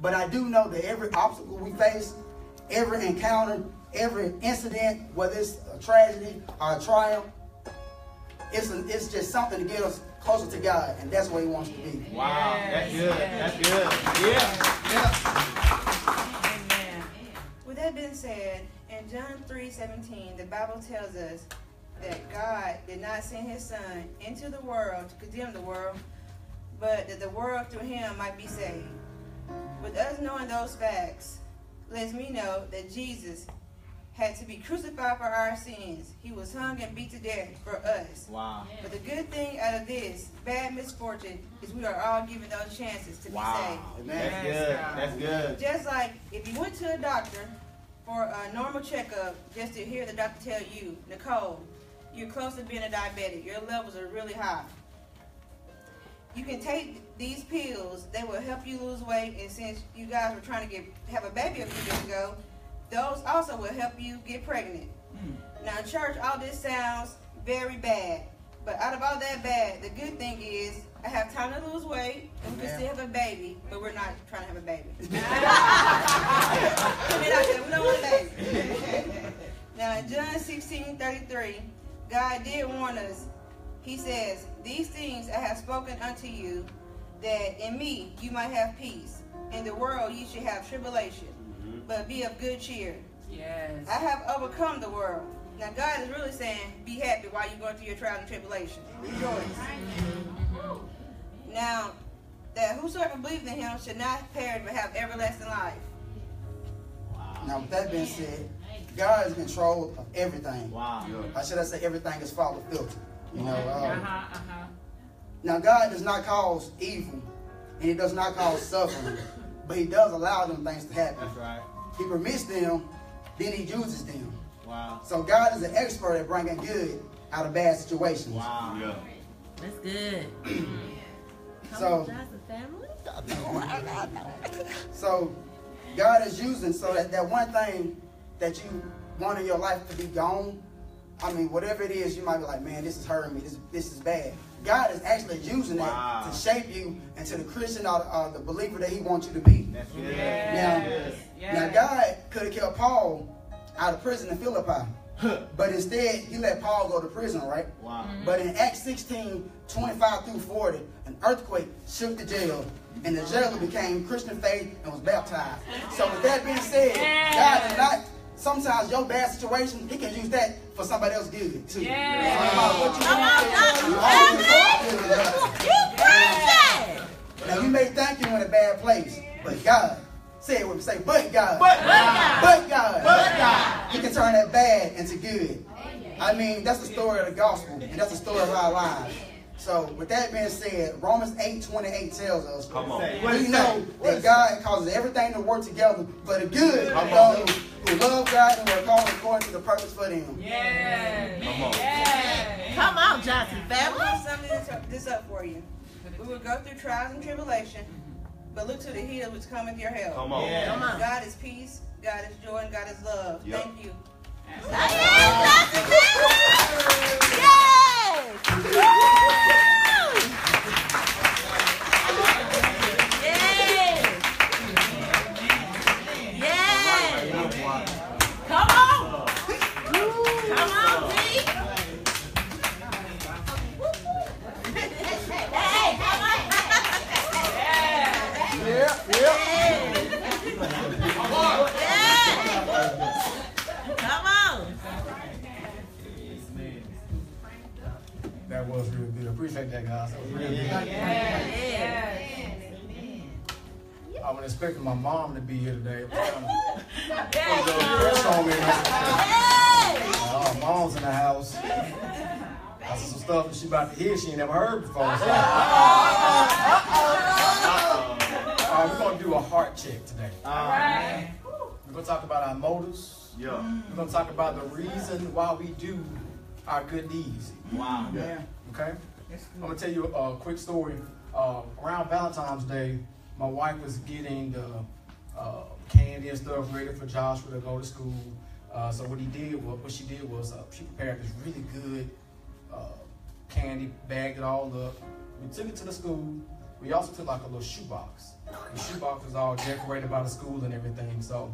But I do know that every obstacle we face, every encounter, every incident, whether it's a tragedy or a triumph, it's, a, it's just something to get us closer to God, and that's where He wants to be. Wow, that's good. That's good. Yeah. Yeah. Amen. With that being said, in John 3 17, the Bible tells us that God did not send his son into the world to condemn the world, but that the world through him might be saved. With us knowing those facts, lets me know that Jesus had to be crucified for our sins. He was hung and beat to death for us. Wow. But the good thing out of this bad misfortune is we are all given those chances to be saved. Wow. That's good. That's good. Just like if you went to a doctor for a normal checkup, just to hear the doctor tell you, Nicole, you're close to being a diabetic. Your levels are really high. You can take these pills. They will help you lose weight. And since you guys were trying to get have a baby a few years ago, those also will help you get pregnant. Hmm. Now, church, all this sounds very bad. But out of all that bad, the good thing is I have time to lose weight, and we can still have a baby, but we're not trying to have a baby. Put it out there, we don't want a baby. now, in John 16 33, God did warn us. He says, These things I have spoken unto you, that in me you might have peace. In the world you should have tribulation, mm-hmm. but be of good cheer. Yes. I have overcome the world. Now God is really saying, be happy while you're going through your trials and tribulations. Rejoice. Now, that whosoever believes in him should not perish but have everlasting life. Now, with that being said, God is in control of everything. Wow. Or should I say, everything is father filter. You know. Um, Uh-huh, uh-huh. Now, God does not cause evil, and He does not cause suffering, but He does allow them things to happen. That's right. He permits them, then He uses them. Wow. So God is an expert at bringing good out of bad situations. Wow. Yeah. That's good. So, so God is using so that that one thing that you want in your life to be gone. I mean, whatever it is, you might be like, man, this is hurting me. This this is bad. God is actually using Wow. it to shape you into the Christian or, or the believer that He wants you to be. That's good. Now, Yes. now God could have kept Paul out of prison in Philippi, but instead He let Paul go to prison, right? Wow. Mm-hmm. But in Acts 16, 25 through 40, an earthquake shook the jail, and the jailer became Christian faith and was baptized. So with that being said, God is not, sometimes your bad situation, he can use that for somebody else good too. Yeah. So no what you Come on, do, you always family. go good. You preaching. Now you may think you're in a bad place, but God, say it with me, say, but God. But God. But God. But God. He can turn that bad into good. I mean, that's the story of the gospel, and that's the story of our lives. So, with that being said, Romans 8 28 tells us Come on. We know that God causes everything to work together for the good Come of on. those who love God and are called according to the purpose for them. Yes. Come on. Yes. Come on, Johnson I'm family. going to sum this up, for you. We will go through trials and tribulation, but look to the hill which cometh your help. Come on. Yeah. Come on. God is peace, God is joy, and God is love. Yep. Thank you. Yes, Johnson family. Yes. Yes. Appreciate that, guys. That was really good. Yeah. I was expecting my mom to be here today. I'm trying to put a little pressure on me. Uh, mom's in the house. That's some stuff that she about to hear she ain't never heard before. So. Uh, we're gonna do a heart check today. Right. We're gonna talk about our motives. Yeah. We're gonna talk about the reason why we do our good deeds. Wow. Yeah. Okay? I'm gonna tell you a quick story. Uh, around Valentine's Day, my wife was getting the uh, candy and stuff ready for Joshua to go to school. Uh, so what he did was, what she did was, uh, she prepared this really good uh, candy, bagged it all up. We took it to the school. We also took like a little shoebox, the shoebox was all decorated by the school and everything. So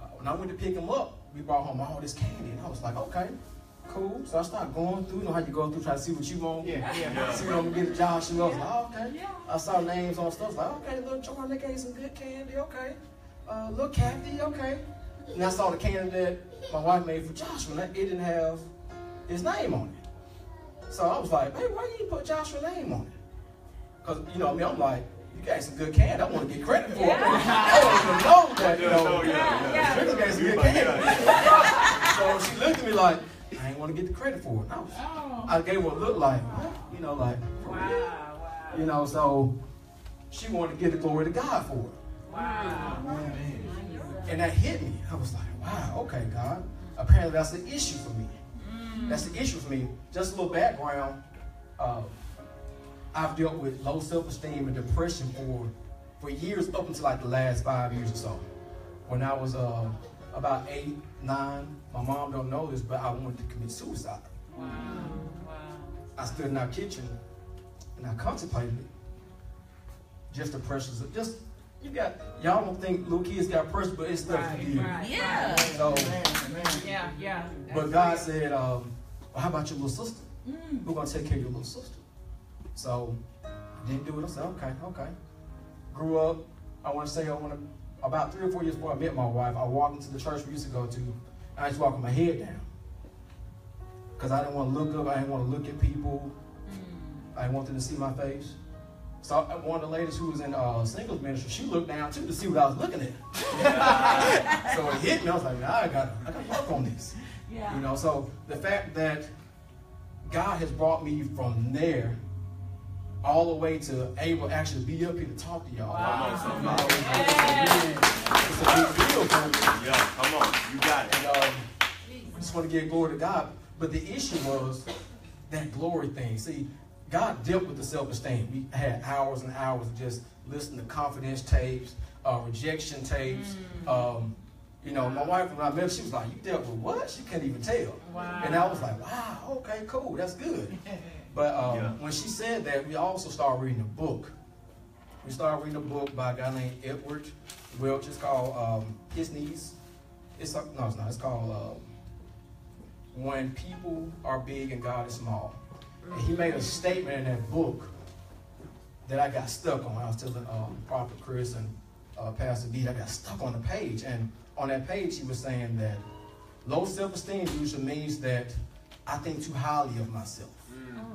uh, when I went to pick him up, we brought home all this candy, and I was like, okay, cool. So I started going through. You know how you go through, try to see what you want. Yeah, yeah. See what I'm gonna get a Joshua. I was like, oh, okay. I saw names on stuff. Like, okay, little Jordan, they gave some good candy. Okay. Uh, little Kathy. Okay. And I saw the candy that my wife made for Joshua. And it didn't have his name on it. So I was like, hey, why you put Joshua's name on it? Because, you know, I mean, I'm like, you got some good candy. I want to get credit for it. I don't even know that, you know. Yeah, yeah. Strickland gave some You good like, candy. yeah. So she looked at me like, I ain't want to get the credit for it. I, was, I gave her a look like, what? You know, like, for real? You know, so she wanted to give the glory to God for it. And that hit me. I was like, wow, okay, God. Apparently that's the issue for me. That's the issue for me. Just a little background. Uh, I've dealt with low self-esteem and depression for for years up until like the last five years or so. When I was uh, about eight, nine, my mom don't know this, but I wanted to commit suicide. Wow! I stood in our kitchen and I contemplated it. Just the pressures of just you got y'all don't think little kids got pressure, but it's stuff for you. Yeah. So, Yeah, yeah. but God said, um, well, how about your little sister? We're gonna take care of your little sister. So I didn't do it. I said, okay, okay. Grew up. I want to say I want to about three or four years before I met my wife. I walked into the church we used to go to. And I just walked with my head down because I didn't want to look up. I didn't want to look at people. I didn't want them to see my face. So one of the ladies who was in uh, singles ministry, she looked down too to see what I was looking at. so it hit me. I was like, I got, I got to work on this. Yeah. You know, so the fact that God has brought me from there all the way to able to actually be up here to talk to y'all. Come on, You son. know, It's a big deal for. Yeah, come on. You got it. And um, I just want to give glory to God. But the issue was that glory thing. See, God dealt with the self-esteem. We had hours and hours of just listening to confidence tapes, uh, rejection tapes. Um, you know, my wife, when I met her, she was like, you dealt with what? She couldn't even tell. Wow. And I was like, wow, okay, cool, that's good. But um, Yeah. when she said that, we also started reading a book. We started reading a book by a guy named Edward Welch. It's called um, His Knees. It's a- no, it's not. It's called um, When People Are Big and God is Small. And he made a statement in that book that I got stuck on. I was telling um, Prophet Chris and uh, Pastor I got stuck on the page. And on that page, he was saying that low self-esteem usually means that I think too highly of myself.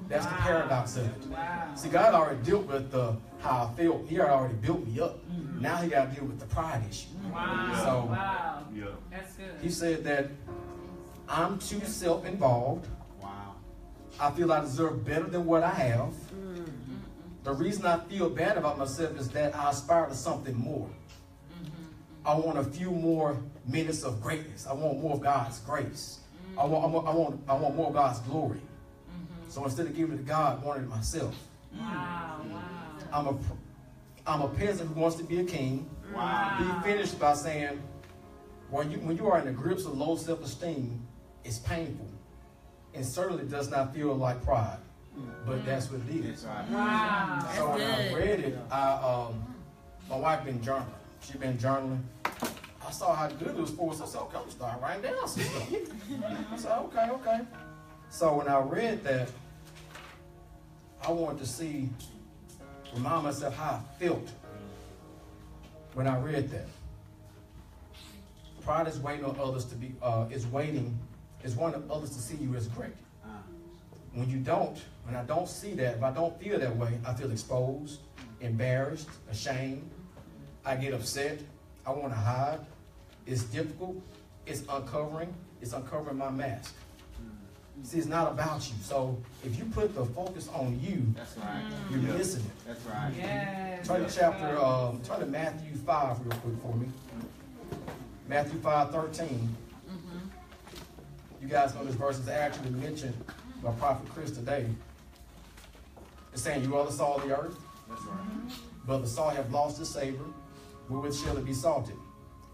That's the paradox of it. Wow. See, God already dealt with the how I felt. He had already built me up. Mm-hmm. Now he got to deal with the pride issue. Wow. So- wow. Yeah. That's good. He said that I'm too self-involved. Wow. I feel I deserve better than what I have. Mm-hmm. The reason I feel bad about myself is that I aspire to something more. Mm-hmm. I want a few more minutes of greatness. I want more of God's grace. I want, I want, I want, I want more of God's glory. So instead of giving it to God, I wanted it myself. Wow. Wow. I'm a, I'm a peasant who wants to be a king. Wow. He finished by saying, when you, when you are in the grips of low self-esteem, it's painful. And certainly does not feel like pride. But that's what it is. That's right. Wow. So when I read it, I, um, my wife been journaling. She been journaling. I saw how good it was for us. I said, okay, I'm gonna start writing down some stuff. I said, okay, okay. So when I read that, I wanted to see, remind myself how I felt when I read that. Pride is waiting on others to be, uh, is waiting, is wanting others to see you as great. When you don't, when I don't see that, if I don't feel that way, I feel exposed, embarrassed, ashamed. I get upset. I want to hide. It's difficult. It's uncovering. It's uncovering my mask. See, it's not about you. So if you put the focus on you, That's right. you're Yeah. missing it. That's right. Yes. Turn to chapter, um, turn to Matthew 5 real quick for me. Matthew 5, 13. You guys know this verse is actually mentioned by Prophet Chris today. It's saying, You are the salt of the earth, That's right. but the salt have lost its savor, wherewith shall it be salted.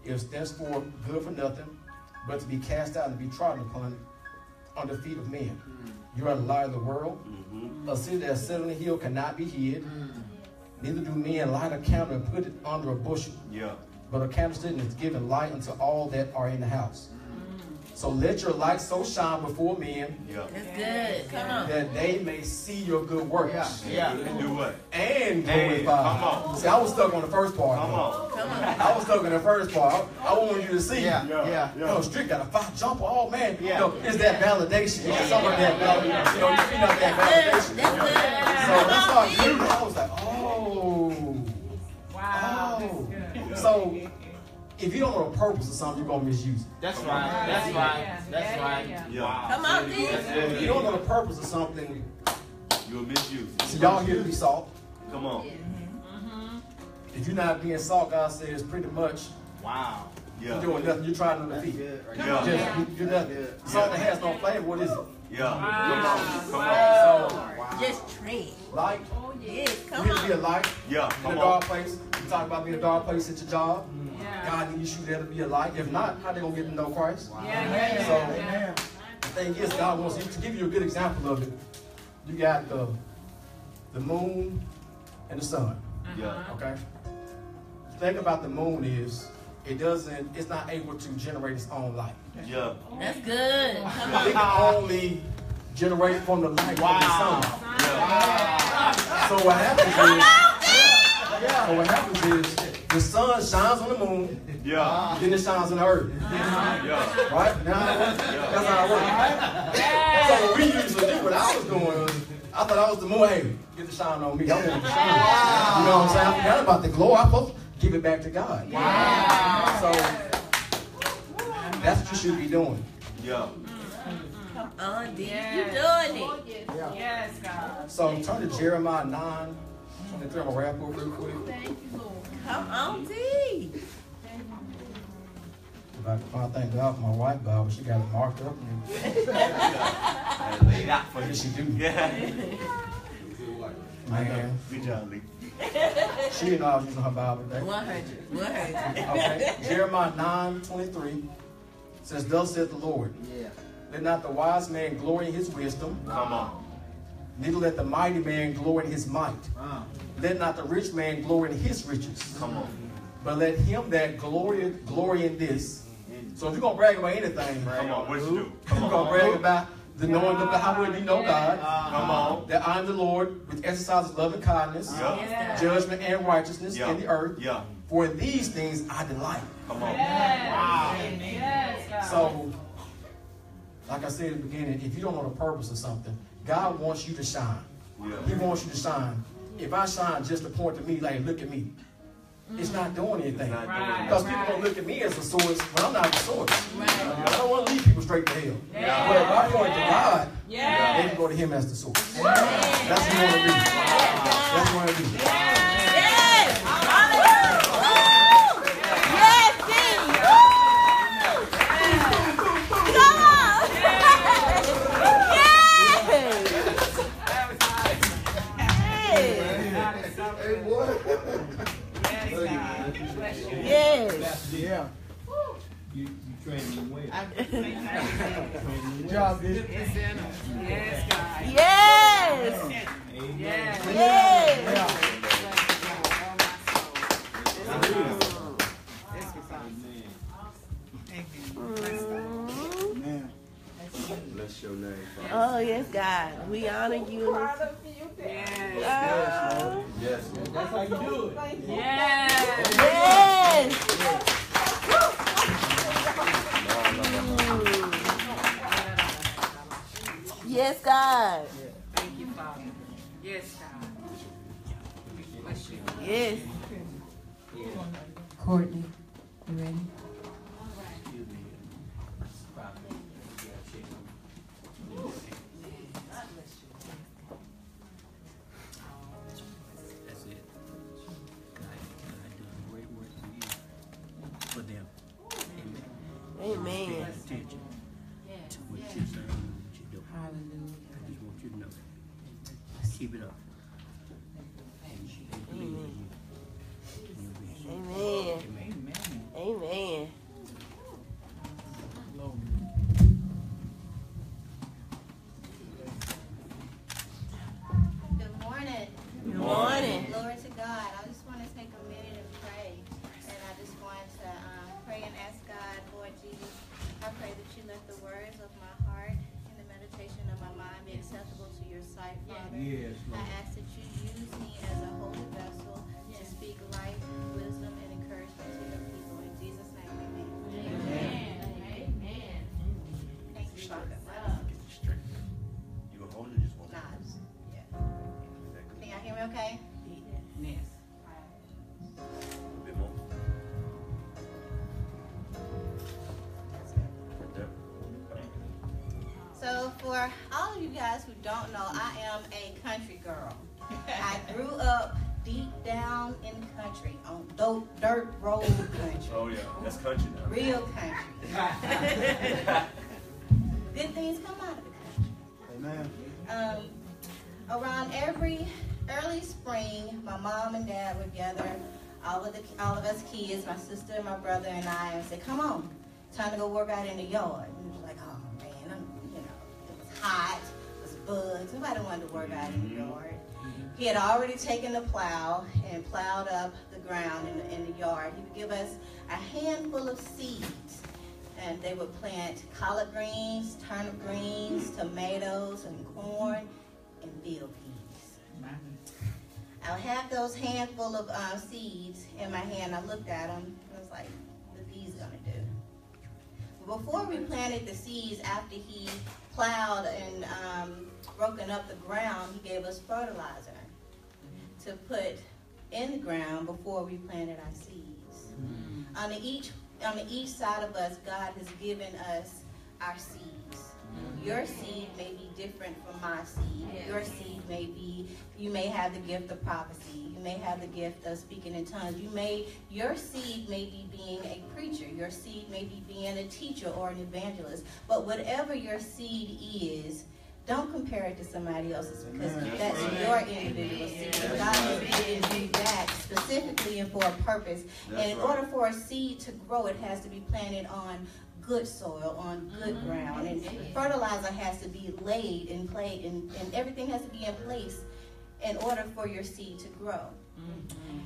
It is thenceforth good for nothing, but to be cast out and be trodden upon under the feet of men. You are the light of the world. Mm-hmm. A city that is set on a hill cannot be hid. Neither do men light a candle and put it under a bushel, Yeah. but a candlestick is given light unto all that are in the house. So let your light so shine before men Yeah. That's good. Come on. that they may see your good works Yeah. And do what? and glorify. come on. See, I was stuck on the first part. Come on. Come on. I was stuck in the first part. I, I wanted you to see. Yeah, Yeah. yeah. You know, Strick got a five jumper. Oh man, you Yeah. know, it's that validation. It's some of that validation. You know, you know that That's validation. good. That's good. So that's on, how I D. knew. I was like, oh, Wow. oh. That's good. So if you don't know the purpose of something, you're gonna misuse it. That's right. That's Yeah, right. yeah, That's yeah, right. yeah. Yeah. Come on, D. If you don't know the purpose of something, You'll misuse. it. so y'all here to be salt. Come on. Mhm. If you're not being salt, God says pretty much Wow. Yeah. you're doing nothing. You're trying to defeat. Yeah. Just you- you're nothing. Salt that has no flavor. What is it? Yeah. Wow. Come on. Wow. Just tread. Light. Yes. You Come need to be a on. light Yeah. in a Come dark on. place. You talk about being a dark place at your job. Yeah. God needs you there to be a light. If not, how they gonna get to know Christ? Yeah, yeah, yeah, So- yeah. The thing is, God wants you to give you a good example of it. You got the the moon and the sun. Yeah. Okay. The thing about the moon is it doesn't. It's not able to generate its own light. Yeah. That's good. It can only generate from the light Wow. of the sun. Yeah. So what happens is, yeah, so what happens is the sun shines on the moon, Yeah. then it shines on the earth. Yeah. Right? Now, that's how it works. So what we usually do, what I was doing was, I thought I was the moon. Hey, get the shine on me. I want the shine. You know what I'm saying? I forgot about the glory. I'm supposed to give it back to God. Wow. So that's what you should be doing. Yeah. Mm-hmm. Come on, D. You Yes. doing it. Yes, God. So turn to Jeremiah 9, 23. I'm going to wrap up real quick. Come on, D. If I can find thank God for my white Bible, she got it marked up. And And lay it out for what you. she do? Yeah. Man, Good job, Lee. she didn't I was using her Bible today. 100. 100. Okay. Jeremiah 9 23 says, Thus saith the Lord, Yeah. let not the wise man glory in his wisdom, Come on. Neither let the mighty man glory in his might. Uh, Let not the rich man glory in his riches, Come on. but let him that glory glory in this. So if you're gonna brag about anything, Come on. What you do? you're Come gonna on. brag about the knowing of the how well you know God, Come on. that I'm the Lord, which exercises love and kindness, Yeah. judgment and righteousness Yeah. in the earth. Yeah. For these things I delight. Come on. Yes. Yes, God. So, like I said at the beginning, if you don't know the purpose of something, God wants you to shine. He wants you to shine. If I shine just to point to me, like, look at me, it's not mm. doing anything. Not doing Right. Because people don't look at me as a source when I'm not the source. Right. I don't want to lead people straight to hell. Yeah. But if I point to God, they can go to Him as the source. That's what you want to do. That's what you want to do. Good job, bitch. It's in us. Yes, God. Yes. Amen. Yes. Yes. Man. Bless your name, Father. Oh, yes, God. We honor you. Yes. Oh, Yes. That's how you do it. Yes. yes. Yes, God. Thank you, Father. Yes, God. Bless you. Yes. Courtney, you ready? That's it. God, God doing great work for you, for them. Amen. Amen. Attention to uh, what you're saying, what you're doing. Hallelujah. I just want you to know. Keep it up. For all of you guys who don't know, I am a country girl. I grew up deep down in the country on dirt, dirt road country. Oh yeah, that's country now. Real country. Good things come out of the country. Amen. Um, around every early spring, my mom and dad would gather all of the all of us kids, my sister, my brother, and I, and say, "Come on, time to go work out in the yard." And it was like, hot, it was bugs. Nobody wanted to work out in the yard." He had already taken the plow and plowed up the ground in the, in the yard. He would give us a handful of seeds, and they would plant collard greens, turnip greens, tomatoes, and corn, and field peas. I would have those handful of uh, seeds in my hand. I looked at them and I was like, what are these gonna do? Before we planted the seeds, after he plowed and um, broken up the ground, he gave us fertilizer to put in the ground before we planted our seeds. On the each on the each side of us, God has given us our seeds. Your seed may be different from my seed. Your seed may be you may have the gift of prophecy. You may have the gift of speaking in tongues. You may your seed may be being a preacher. Your seed may be being a teacher or an evangelist. But whatever your seed is, don't compare it to somebody else's because Amen. that's your individual seed. God has given you that specifically and for a purpose. And in right. order for a seed to grow, it has to be planted on good soil, on good mm-hmm. ground. And fertilizer has to be laid and played, and, and everything has to be in place in order for your seed to grow. Mm-hmm.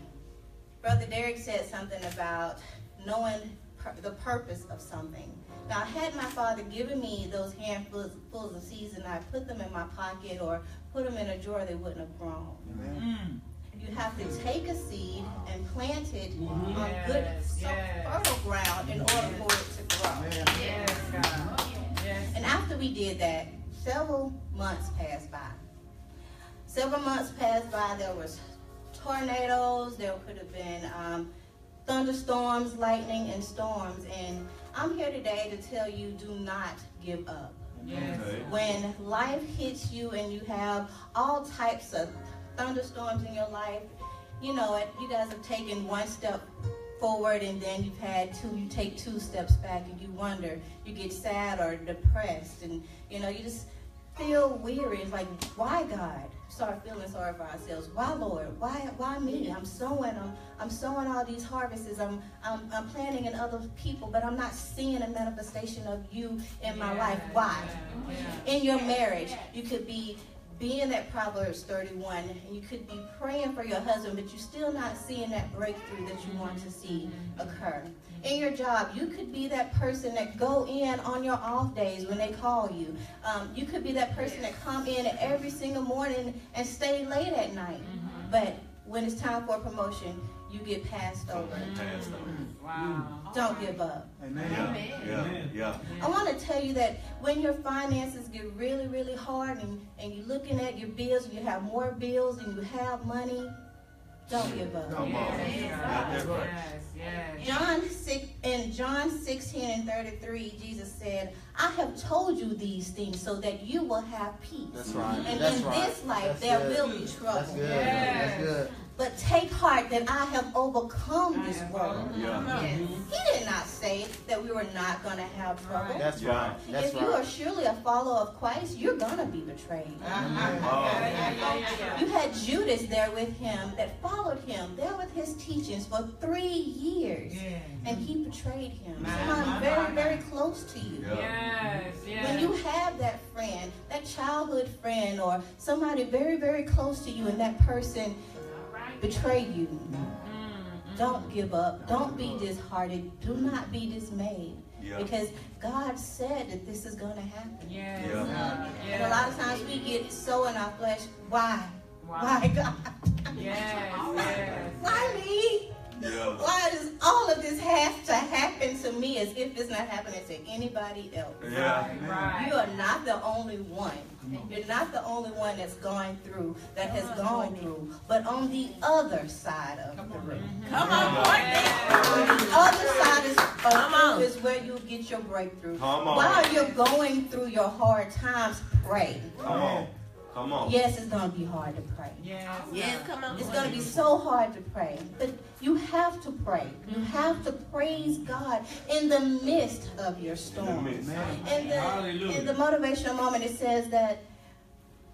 Brother Derek said something about knowing pur- the purpose of something. Now, had my father given me those handfuls fulls of seeds and I put them in my pocket or put them in a drawer, they wouldn't have grown. Amen. Mm. You have to take a seed and plant it on good, Yes, yes. fertile ground in order for it to grow. Yes, God. Yes. And after we did that, several months passed by. Several months passed by. There was tornadoes. There could have been um, thunderstorms, lightning, and storms. And I'm here today to tell you: do not give up. Yes. Okay. When life hits you and you have all types of thunderstorms in your life, you know it. You guys have taken one step forward and then you've had two. You take two steps back and you wonder. You get sad or depressed, and you know you just feel weary. It's like, why God? Start feeling sorry for ourselves. Why Lord? Why why me? I'm sowing. I'm I'm sowing all these harvests. I'm I'm, I'm planting in other people, but I'm not seeing a manifestation of you in my life. Why? Yeah. in your marriage, you could be being at Proverbs 31, and you could be praying for your husband, but you're still not seeing that breakthrough that you want to see occur. In your job, you could be that person that go in on your off days when they call you. Um, you could be that person that come in every single morning and stay late at night. But when it's time for a promotion, you get passed over. Passed on. Wow. Mm. Don't give up. Amen. Yeah, yeah, yeah. I want to tell you that when your finances get really, really hard and, and you're looking at your bills and you have more bills than you have money, don't give up. Come on. Yes, Got that right. yes, yes. John 6 in John 16 and 33, Jesus said, I have told you these things so that you will have peace. That's right. And That's in right. this life That's there good. will be trouble. That's good. Yes. That's good. But take heart that I have overcome this world. Yeah. He did not say that we were not going to have trouble. That's Yeah. right. That's if you are surely a follower of Christ, you're going to be betrayed. Oh. You had Judas there with him that followed him, there with his teachings for three years. And he betrayed him. Someone very, very close to you. Yeah. Yes, yes. When you have that friend, that childhood friend, or somebody very, very close to you, and that person betray you, mm-hmm. Don't give up. Don't be disheartened. Do not be dismayed. Yeah. Because God said that this is going to happen. Yes. Yeah. God. And a lot of times we get so in our flesh. Why? Wow. Why, God? Yes. Yes. Why me? Yeah. Why does all of this have to happen to me as if it's not happening to anybody else? Yeah. Right. You are not the only one. You're not the only one that's going through, that has gone through. But on the other side of the road, Come on, Courtney. on the other side is, Come on. is where you get your breakthrough. Come on. While you're going through your hard times, pray. Come on. Come on. Yes, it's going to be hard to pray. Yes. Yes, come on. It's going to be so hard to pray. But you have to pray. You mm-hmm. have to praise God in the midst of your In the storm. In the, in the motivational moment, it says that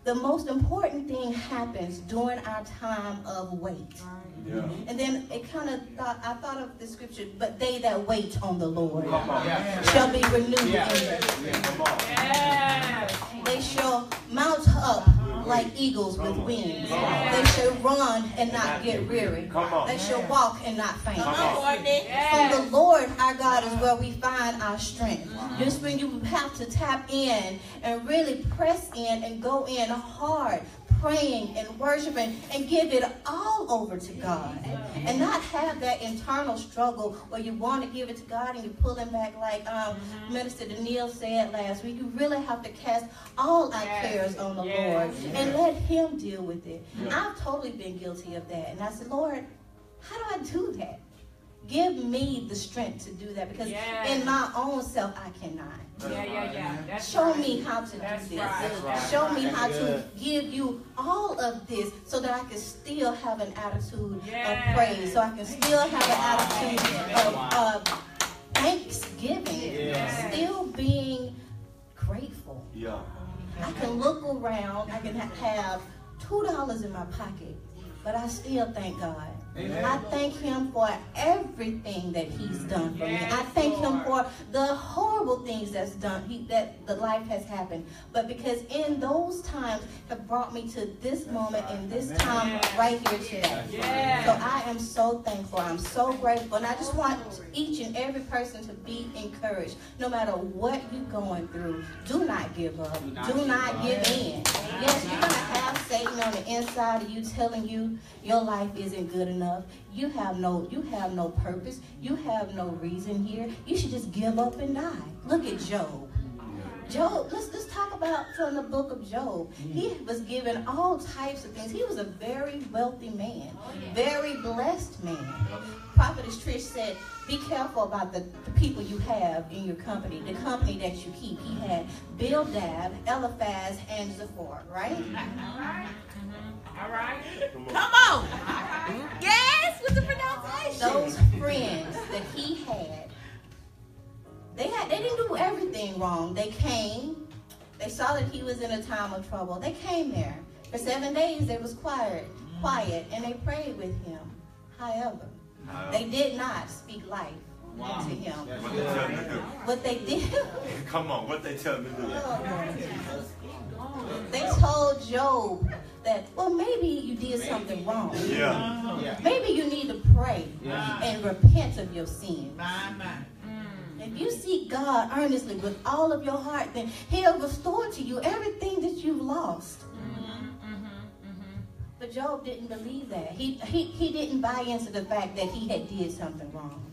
the most important thing happens during our time of wait. Yeah. And then it kind of thought, I thought of the scripture, but they that wait on the Lord Come on. shall be renewed Yeah. in their strength. Come on. Yes. They shall mount up like eagles with wings. They shall run and not get weary. They shall walk and not faint. Come on, Courtney. From the Lord our God is where we find our strength. Just when you have to tap in and really press in and go in hard, praying and worshiping and give it all over to God. And not have that internal struggle where you want to give it to God and you're pulling back like um, Minister Danielle said last week. You really have to cast all our Yes. cares on the Yes. Lord and let Him deal with it. I've totally been guilty of that. And I said, Lord, how do I do that? Give me the strength to do that because Yes. in my own self I cannot. Yeah, yeah, yeah. That's Show right. me how to That's do this. right. That's Show right. me how to give you all of this so that I can still have an attitude Yes. of praise. So I can still have an attitude of uh, thanksgiving. Yes. Still being grateful. Yeah. I can look around, I can have two dollars in my pocket, but I still thank God. Amen. I thank him for everything that he's done for me. I thank him for the horrible things that's done, he, that the life has happened. But because in those times have brought me to this moment and this time Yes. right here today. Yes. So I am so thankful. I'm so grateful. And I just want each and every person to be encouraged. No matter what you're going through, do not give up. Do not, give in. Yes, you're going to have Satan on the inside of you telling you your life isn't good enough. You have no you have no purpose. You have no reason here. You should just give up and die. Look at Job. Job, let's let's talk about from the book of Job. He mm. was given all types of things. He was a very wealthy man, oh, very blessed man. Prophetess Trish said, "Be careful about the, the people you have in your company, the company that you keep." He had Bildad, Eliphaz, and Zipporah, right? Mm-hmm. All right. All right. Come on. Yes, with the pronunciation. Those friends that he had, they had they didn't do everything wrong. They came, they saw that he was in a time of trouble. They came there. For seven days they was quiet, quiet, and they prayed with him. However, they did not speak life into him. What they tell me to do. What they did, Come on. What they tell me to do. they told Job that, well, maybe you did something wrong. Yeah. Yeah. Maybe you need to pray Yeah. and repent of your sins. Mm. If you seek God earnestly with all of your heart, then He'll restore to you everything that you've lost. But Job didn't believe that. He, he, he didn't buy into the fact that he had did something wrong.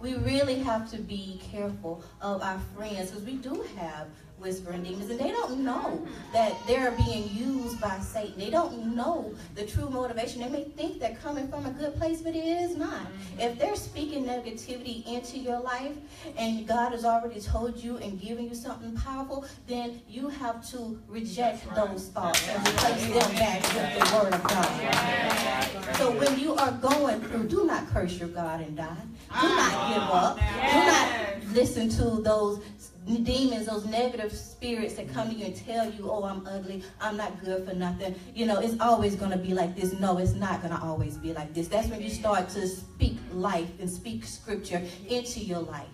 We really have to be careful of our friends because we do have whispering demons and they don't know that they're being used by Satan. They don't know the true motivation. They may think they're coming from a good place, but it is not. If they're speaking negativity into your life and God has already told you and given you something powerful, then you have to reject those thoughts and replace them back with the word of God. So when you are going through, do not curse your God and die. Do not give up. Do not listen to those demons, those negative spirits that come to you and tell you, oh, I'm ugly, I'm not good for nothing. You know, it's always going to be like this. No, it's not going to always be like this. That's when you start to speak life and speak scripture into your life,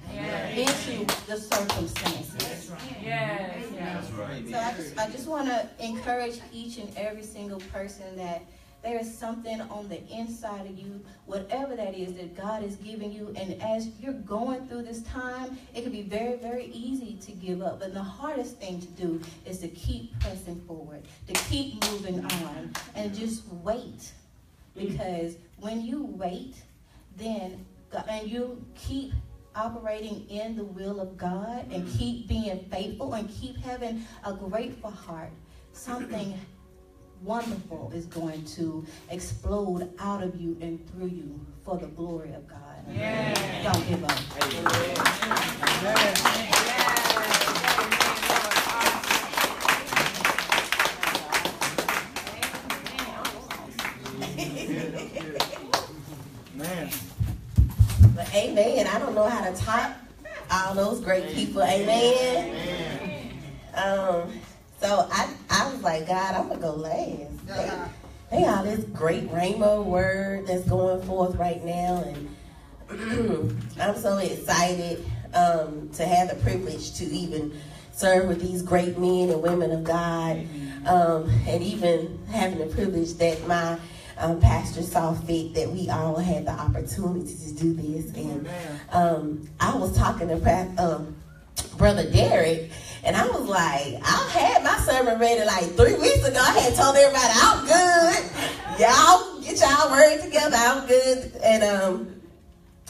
into the circumstances. Yes. Yes. That's right. So I just, I just want to encourage each and every single person that there is something on the inside of you, whatever that is that God is giving you. And as you're going through this time, it can be very, very easy to give up. But the hardest thing to do is to keep pressing forward, to keep moving on, and just wait. Because when you wait, then God, and you keep operating in the will of God and mm. keep being faithful and keep having a grateful heart, something wonderful is going to explode out of you and through you for the glory of God. Don't give up. Man. But amen. I don't know how to top all those great people. Amen. Um, so I, I was like, God, I'm gonna go last. They, they all this great rainbow word that's going forth right now, and I'm so excited um, to have the privilege to even serve with these great men and women of God, um, and even having the privilege that my um, pastor saw fit that we all had the opportunity to do this. And um, I was talking to um, Brother Derek, and I was like, I had my sermon ready like three weeks ago. I had told everybody I'm good. Y'all get y'all word together. I'm good. And um,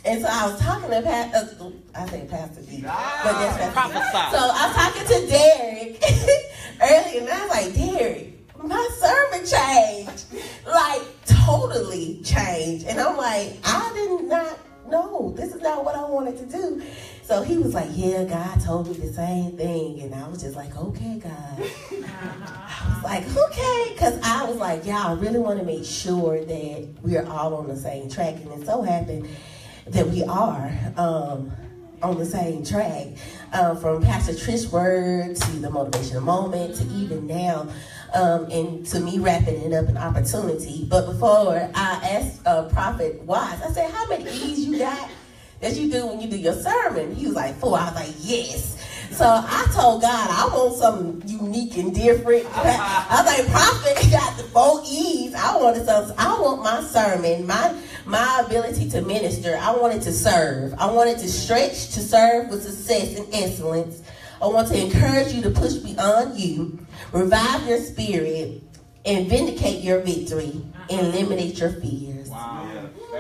and so I was talking to Pastor, uh, I think Pastor D, but that's Pastor D. So I was talking to Derek earlier, and I was like, Derek, my sermon changed, like totally changed. And I'm like, I did not know. This is not what I wanted to do. So he was like, Yeah, God told me the same thing. And I was just like, Okay, God. I was like, Okay. Because I was like, Yeah, I really want to make sure that we're all on the same track. And it so happened that we are. Um, on the same track, um, from Pastor Trish Word to the motivational moment to even now, um, and to me wrapping it up an opportunity. But before I asked uh, Prophet Wise, I said, "How many E's you got that you do when you do your sermon?" He was like, four. I was like, "Yes." So I told God, I want something unique and different. I was like, Prophet got the four E's. I wanted something. I want my sermon, my my ability to minister. I wanted to serve. I wanted to stretch to serve with success and excellence. I want to encourage you to push beyond you, revive your spirit, and vindicate your victory, and eliminate your fears.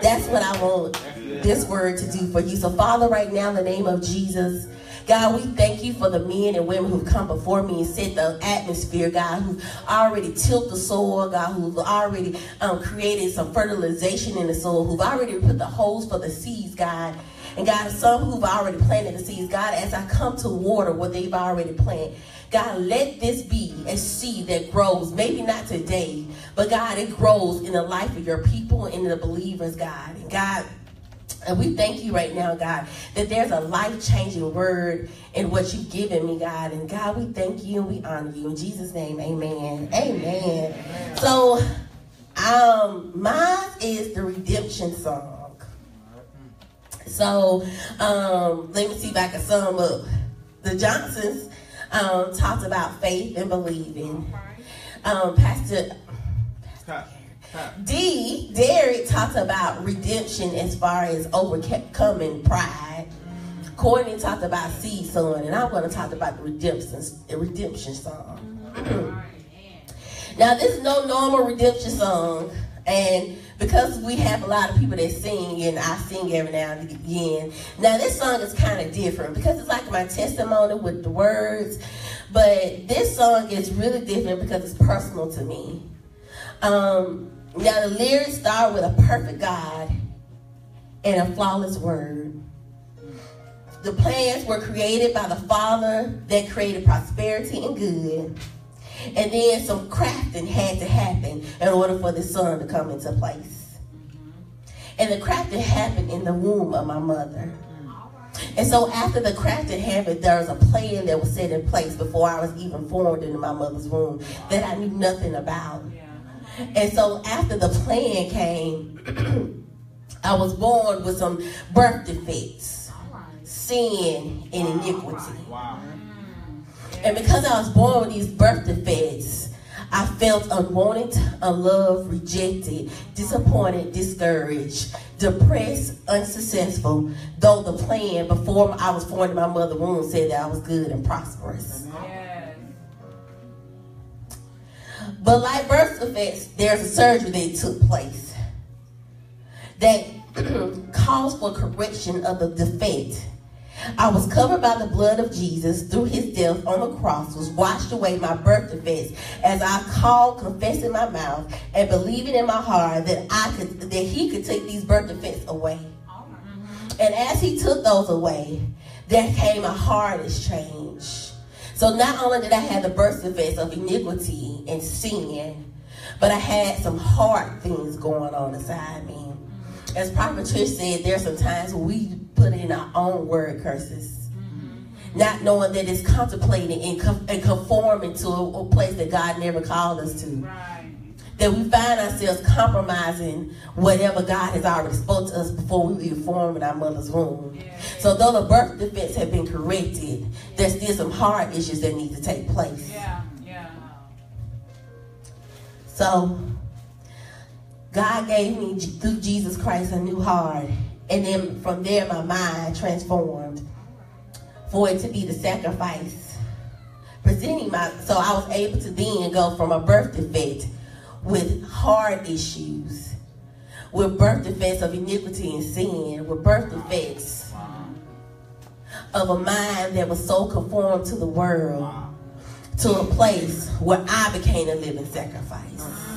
That's what I want this word to do for you. So, Father, right now, in the name of Jesus, God, we thank you for the men and women who've come before me and set the atmosphere, God, who've already tilled the soil, God, who've already um, created some fertilization in the soil, who've already put the holes for the seeds, God. And God, some who've already planted the seeds, God, as I come to water what they've already planted, God, let this be a seed that grows, maybe not today, but God, it grows in the life of your people and the believers, God. And God, and we thank you right now, God, that there's a life changing word in what you've given me, God. And God, we thank you and we honor you. In Jesus' name, amen. Amen. So, um, mine is the redemption song. So, um, let me see if I can sum up. The Johnsons um, talked about faith and believing. Um, Pastor D, Derek talked about redemption as far as overcoming pride. Courtney talked about seed sowing, and I'm going to talk about the redemption, the redemption song. now, this is no normal redemption song, and because we have a lot of people that sing, and I sing every now and again. Now, this song is kind of different because it's like my testimony with the words, but this song is really different because it's personal to me. Um, now, the lyrics start with a perfect God and a flawless word. The plans were created by the Father that created prosperity and good. And then some crafting had to happen in order for the Son to come into place. And the crafting happened in the womb of my mother. And so after the crafting happened, there was a plan that was set in place before I was even formed in my mother's womb that I knew nothing about. And so after the plan came, I was born with some birth defects, sin and iniquity. And because I was born with these birth defects, I felt unwanted, unloved, rejected, disappointed, discouraged, depressed, unsuccessful, though the plan before I was formed in my mother's womb said that I was good and prosperous. Yes. But like birth defects, there's a surgery that took place that calls for correction of the defect. I was covered by the blood of Jesus through his death on the cross, was washed away my birth defects as I called, confessing my mouth, and believing in my heart that I could that he could take these birth defects away. And as he took those away, there came a heart exchange. So not only did I have the birth defects of iniquity and sin, but I had some hard things going on inside me. As Prophet Trish said, there are some times when we put in our own word curses. Not knowing that it's contemplating and, com- and conforming to a, a place that God never called us to. Right. That we find ourselves compromising whatever God has already spoke to us before we were formed in our mother's womb. Yeah. So though the birth defects have been corrected, there's still some hard issues that need to take place. Yeah. Yeah. So God gave me through Jesus Christ a new heart. And then from there my mind transformed for it to be the sacrifice. Presenting my so I was able to then go from a birth defect with hard issues, with birth defects of iniquity and sin, with birth defects of a mind that was so conformed to the world to a place where I became a living sacrifice.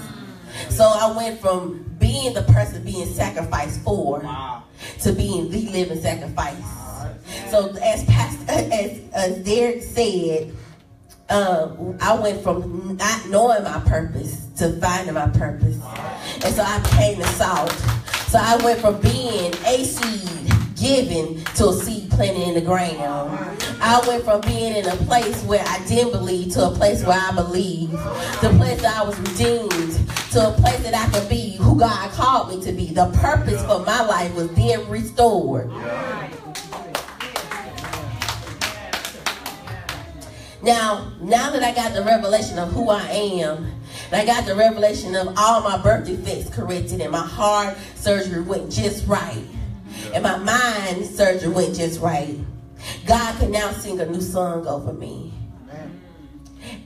So I went from being the person being sacrificed for to being the living sacrifice. So as Pastor, as, as Derek said, uh, I went from not knowing my purpose to finding my purpose. And so I became the salt. So I went from being a seed given to a seed planted in the ground. I went from being in a place where I didn't believe to a place where I believe. The place that I was redeemed to a place that I could be who God called me to be. The purpose for my life was then restored. Now, now that I got the revelation of who I am, and I got the revelation of all my birth defects corrected, and my heart surgery went just right, and my mind surgery went just right, God can now sing a new song over me.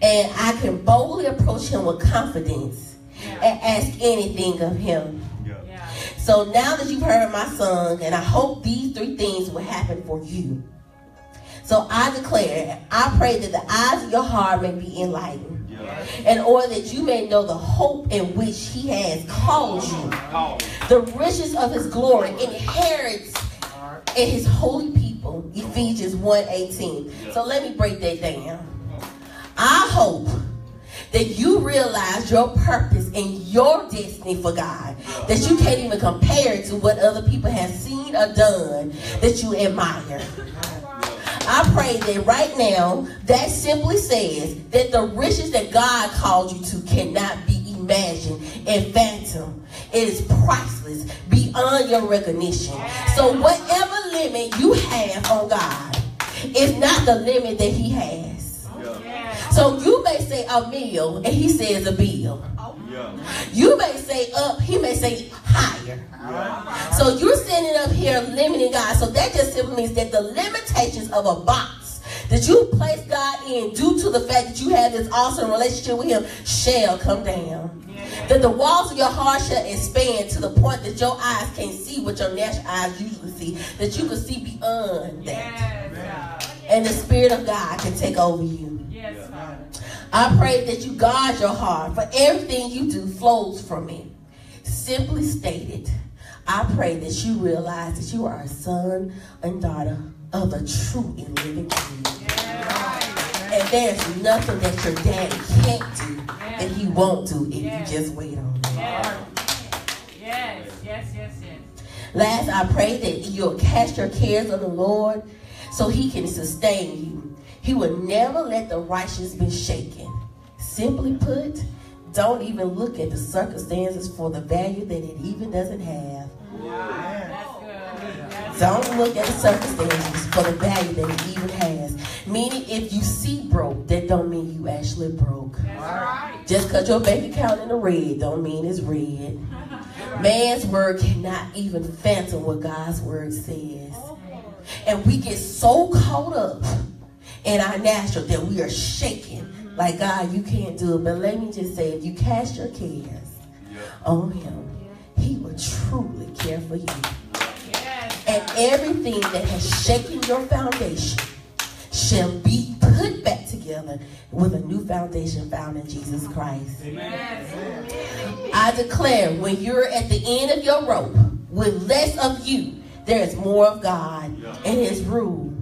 And I can boldly approach Him with confidence and ask anything of Him. Yeah. So now that you've heard my song, and I hope these three things will happen for you. So I declare, I pray that the eyes of your heart may be enlightened, in order that you may know the hope in which He has called you, the riches of His glory, inherits in His holy people. Ephesians 1:18. So let me break that down. I hope that you realize your purpose and your destiny for God. That you can't even compare it to what other people have seen or done that you admire. I pray that right now, that simply says that the riches that God called you to cannot be imagined and phantom. It is priceless, beyond your recognition. So whatever limit you have on God is not the limit that He has. So you may say a meal, and He says a bill. You may say up, He may say higher. So you're standing up here limiting God. So that just simply means that the limitations of a box that you place God in due to the fact that you have this awesome relationship with Him shall come down. That the walls of your heart shall expand to the point that your eyes can't see what your natural eyes usually see. That you can see beyond that. Yes. And the Spirit of God can take over you. Yes. I pray that you guard your heart, for everything you do flows from it. Simply stated, I pray that you realize that you are a son and daughter of a true and living King. And there's nothing that your daddy can't do that he won't do if you just wait on him. Yes. Yes, yes, yes, yes. Last, I pray that you'll cast your cares on the Lord so he can sustain you. He will never let the righteous be shaken. Simply put, don't even look at the circumstances for the value that it even doesn't have. Don't look at the circumstances for the value that it even has. Meaning, if you see broke, that don't mean you actually broke. Right. Just because your bank account in the red don't mean it's red. Man's word cannot even fathom what God's word says. Oh, and we get so caught up in our natural that we are shaking. Like, God, you can't do it. But let me just say, if you cast your cares on him, he will truly care for you. And everything that has shaken your foundation shall be put back together with a new foundation found in Jesus Christ. I declare when you're at the end of your rope with less of you, there is more of God and his rule.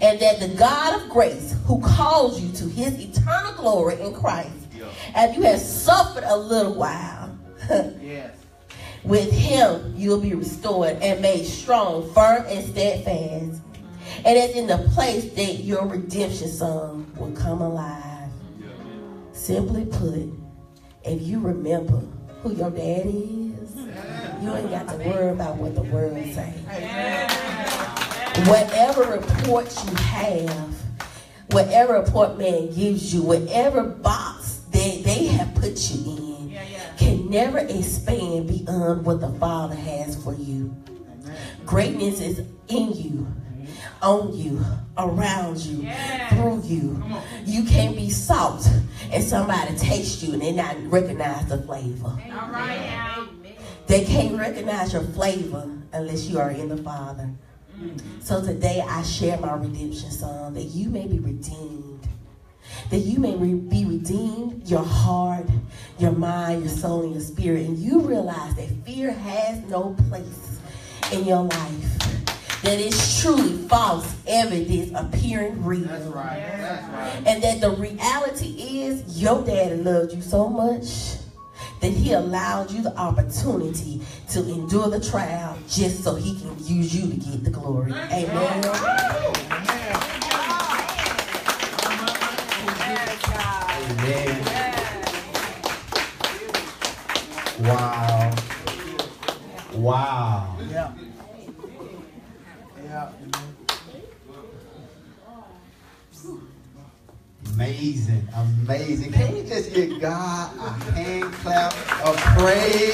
And that the God of grace who calls you to his eternal glory in Christ, and you have suffered a little while, Yes. with him you'll be restored and made strong, firm, and steadfast. Mm-hmm. And it's in the place that your redemption song will come alive. Simply put, if you remember who your daddy is, you ain't got to worry about what the world say. Whatever report you have, whatever report man gives you, whatever box they, they have put you in, can never expand beyond what the Father has for you. Greatness is in you, on you, around you, through you. You can be salt and somebody taste you and they not recognize the flavor. Now. They can't recognize your flavor unless you are in the Father. So today I share my redemption song that you may be redeemed. That you may re- be redeemed, your heart, your mind, your soul, and your spirit. And you realize that fear has no place in your life. That it's truly false evidence appearing real. That's right. That's right. And that the reality is your daddy loved you so much that he allowed you the opportunity to endure the trial just so he can use you to get the glory. Amen. Amen. Wow. Wow. Yeah. Yeah. Amazing. Amazing. Can we just give God a hand clap of praise?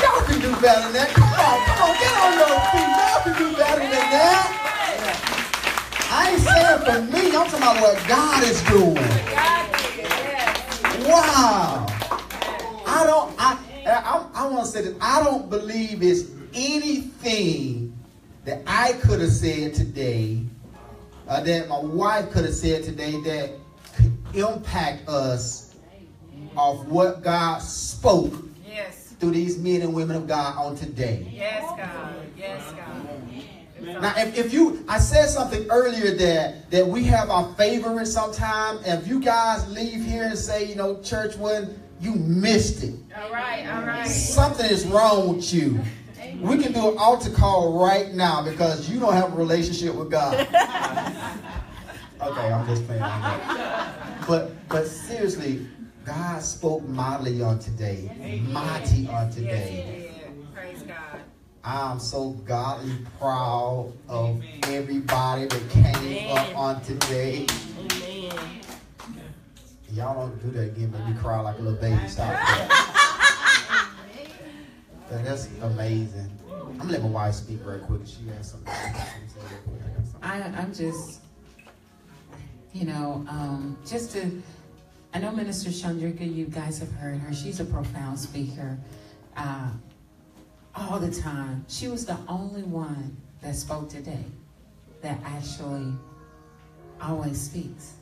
Y'all can do better than that. Come on, come on, get on your feet. Y'all can do better than that. I ain't saying for me, I'm talking about what God is doing. Wow. I don't, I, I, I want to say this. I don't believe it's anything that I could have said today, uh, that my wife could have said today that could impact us of what God spoke Yes. through these men and women of God on today. Yes, God. Yes, God. Now, if, if you, I said something earlier that that we have our favorites sometimes. If you guys leave here and say, you know, church one, you missed it. All right. All right. Something is wrong with you. We can do an altar call right now because you don't have a relationship with God. okay, I'm just playing. on that. But but seriously, God spoke mightily on today, mighty on today. He did. Praise God. I'm so godly proud of everybody that came up on today. Amen. Y'all don't do that again, make me cry like a little baby. Stop that. That's amazing. I'm gonna let my wife speak real quick. She has something. I, I'm just, you know, um, just to, I know Minister Chandrika, you guys have heard her. She's a profound speaker uh, all the time. She was the only one that spoke today that actually always speaks.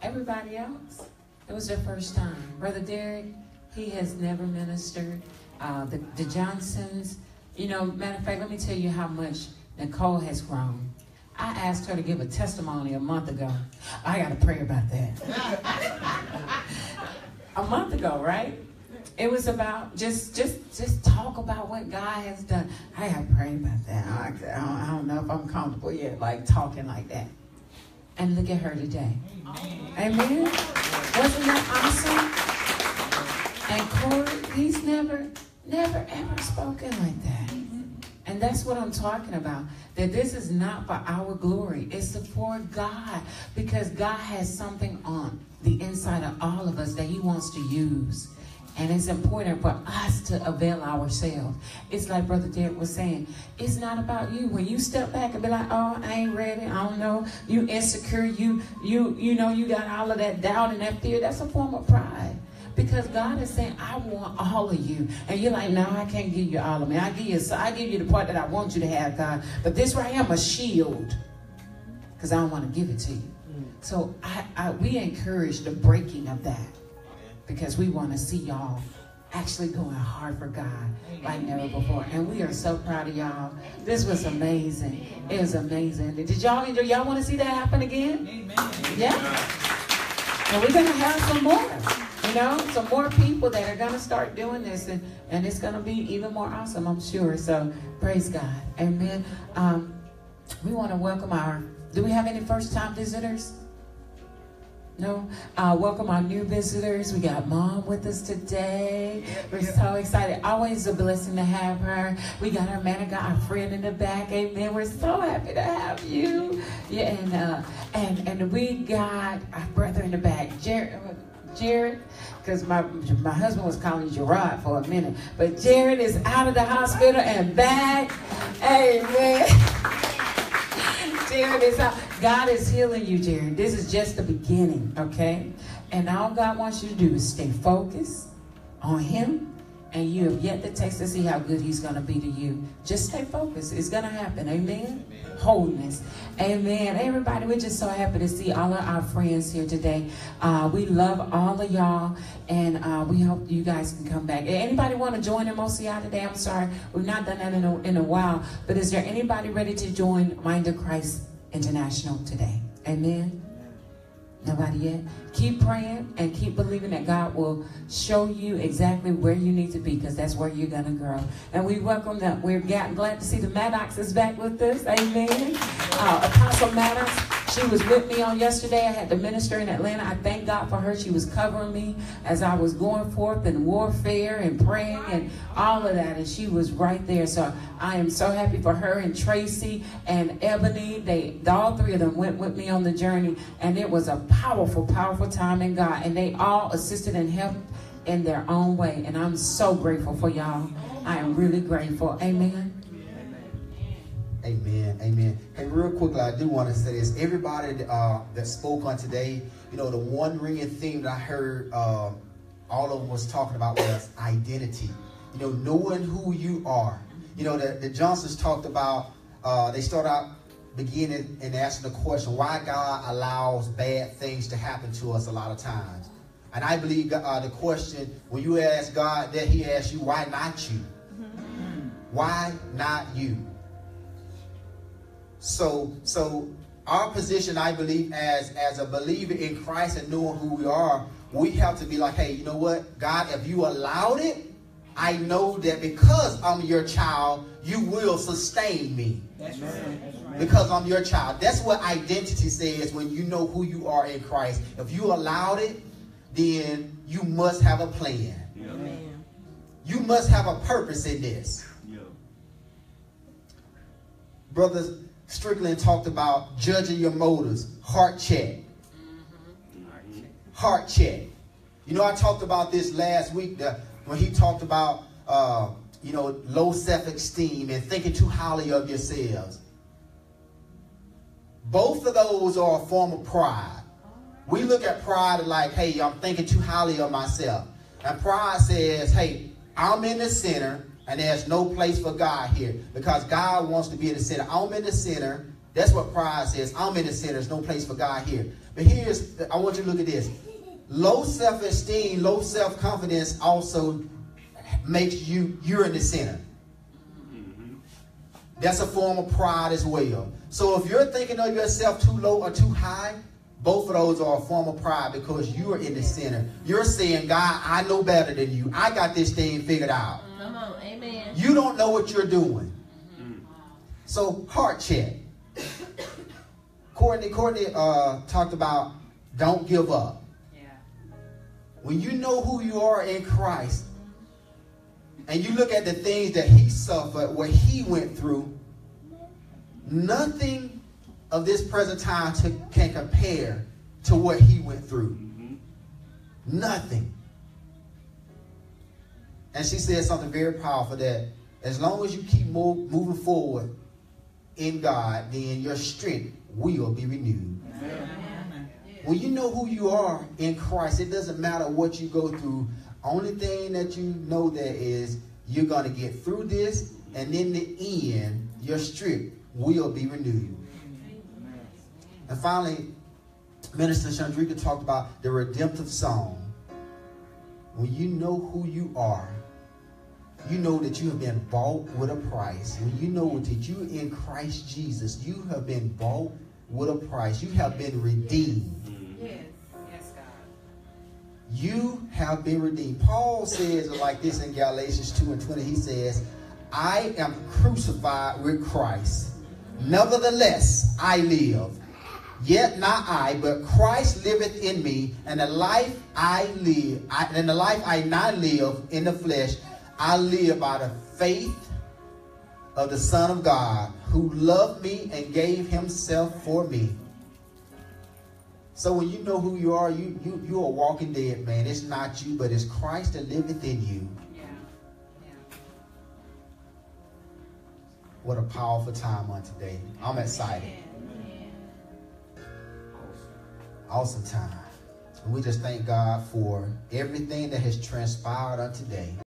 Everybody else, it was their first time. Brother Derek, he has never ministered. Uh, the, the Johnsons, you know, matter of fact, let me tell you how much Nicole has grown. I asked her to give a testimony a month ago. I got to pray about that. a month ago, right? It was about just just just talk about what God has done. I got to pray about that. I, I, don't, I don't know if I'm comfortable yet, like talking like that. And look at her today. Amen. Wasn't that awesome? And Corey, he's never, never ever spoken like that. And And that's what I'm talking about. That this is not for our glory, it's for God. Because God has something on the inside of all of us that He wants to use. And it's important for us to avail ourselves. It's like Brother Derek was saying, it's not about you. When you step back and be like, oh, I ain't ready, I don't know, you insecure, you you you know, you got all of that doubt and that fear, that's a form of pride. Because God is saying, I want all of you. And you're like, no, I can't give you all of me. I give you so I give you the part that I want you to have, God. But this right here, I'm a shield. Because I don't want to give it to you. Mm. So I, I we encourage the breaking of that because we want to see y'all actually going hard for God like never before. And we are so proud of y'all. This was amazing. It was amazing. Did y'all enjoy? Y'all want to see that happen again? Amen. Yeah. And we're gonna have some more. You know, some more people that are gonna start doing this, and and it's gonna be even more awesome, I'm sure. So praise God. Amen. Um, we want to welcome our. Do we have any first time visitors? No. Uh, welcome our new visitors. We got mom with us today. We're so excited. Always a blessing to have her. We got our man of God, our friend in the back. Amen. We're so happy to have you. Yeah, and uh, and and we got our brother in the back, Jared. Jared, because my my husband was calling you Gerard for a minute, but Jared is out of the hospital and back. Amen. Jared is out. God is healing you, Jared. This is just the beginning, okay? And all God wants you to do is stay focused on Him. And you have yet to taste to see how good He's going to be to you. Just stay focused. It's going to happen. Amen? Amen. Wholeness. Amen. Everybody, we're just so happy to see all of our friends here today. Uh, we love all of y'all. And uh, we hope you guys can come back. Anybody want to join MOCI today? I'm sorry. We've not done that in a, in a while. But is there anybody ready to join Mind of Christ International today. Amen. Nobody yet? Keep praying and keep believing that God will show you exactly where you need to be because that's where you're going to grow. And we welcome them. We're glad to see the Maddox is back with us. Amen. Uh, Apostle Maddox, she was with me on yesterday. I had to minister in Atlanta. I thank God for her. She was covering me as I was going forth in warfare and praying and all of that. And she was right there. So I am so happy for her and Tracy and Ebony. They all three of them went with me on the journey. And it was a powerful, powerful time in God. And they all assisted and helped in their own way. And I'm so grateful for y'all. I am really grateful. Amen. Amen. Amen. Hey, real quickly, I do want to say this. Everybody uh, that spoke on today, you know, the one ringing theme that I heard um, all of them was talking about was identity. You know, knowing who you are. You know, the, the Johnsons talked about, uh, they start out beginning and asking the question, why God allows bad things to happen to us a lot of times. And I believe uh, the question, when you ask God that he asks you, why not you? Why not you? So, so our position, I believe, as as a believer in Christ and knowing who we are, we have to be like, hey, you know what, God, if you allowed it, I know that because I'm your child, you will sustain me. That's right. Because I'm your child. That's what identity says when you know who you are in Christ. If you allowed it, then you must have a plan. Yeah. You must have a purpose in this. Yeah. Brothers, Strickland talked about judging your motives, heart check. Heart check. You know, I talked about this last week the, when he talked about, uh, you know, low self-esteem and thinking too highly of yourselves. Both of those are a form of pride. We look at pride like, hey, I'm thinking too highly of myself. And pride says, hey, I'm in the center and there's no place for God here because God wants to be in the center. I'm in the center. That's what pride says. I'm in the center. There's no place for God here. But here's, I want you to look at this. Low self-esteem, low self-confidence also makes you, you're in the center. That's a form of pride as well. So if you're thinking of yourself too low or too high, both of those are a form of pride because you are in the center. You're saying, God, I know better than you. I got this thing figured out. Come on, amen. You don't know what you're doing. So heart check. Courtney, Courtney uh, talked about don't give up. Yeah. When you know who you are in Christ, and you look at the things that he suffered, what he went through, nothing of this present time to, can compare to what he went through. Nothing. And she said something very powerful that as long as you keep mo- moving forward in God, then your strength will be renewed. When you know who you are in Christ, it doesn't matter what you go through. Only thing that you know there is you're going to get through this, and in the end, your strength will be renewed. And finally, Minister Chandrika talked about the redemptive song. When you know who you are, you know that you have been bought with a price. When you know that you in Christ Jesus, you have been bought with a price. You have been redeemed. Yes. Yes, God. You have been redeemed. Paul says it like this in Galatians 2 and 20. He says, I am crucified with Christ. Nevertheless, I live. Yet not I, but Christ liveth in me, and the life I live, I, and the life I now live in the flesh, I live by the faith of the Son of God, who loved me and gave himself for me. So when you know who you are, you you you are walking dead, man. It's not you, but it's Christ that liveth in you. Yeah. Yeah. What a powerful time on today. I'm excited. Awesome time. And we just thank God for everything that has transpired on today.